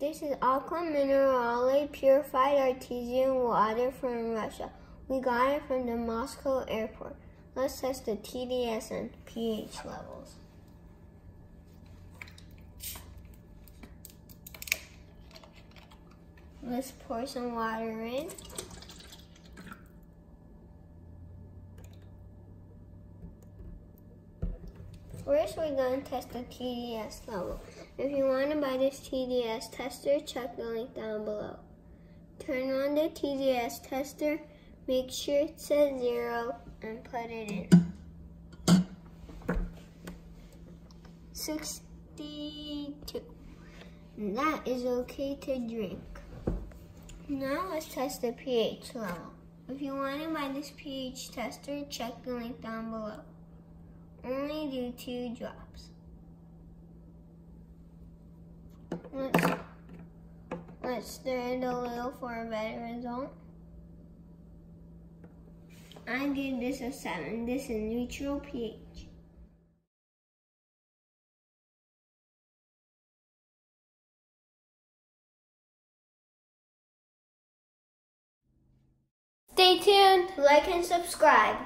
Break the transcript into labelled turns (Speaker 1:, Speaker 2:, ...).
Speaker 1: This is Aqua Minerale purified artesian water from Russia. We got it from the Moscow airport. Let's test the TDS and pH levels. Let's pour some water in. First, we're going to test the TDS level. If you want to buy this TDS tester, check the link down below. Turn on the TDS tester, make sure it says zero, and put it in. 62. And that is okay to drink. Now let's test the pH level. If you want to buy this pH tester, check the link down below. Only do two drops. Let's, let's stir it a little for a better result. I give this a 7. This is neutral pH. Stay tuned, like and subscribe.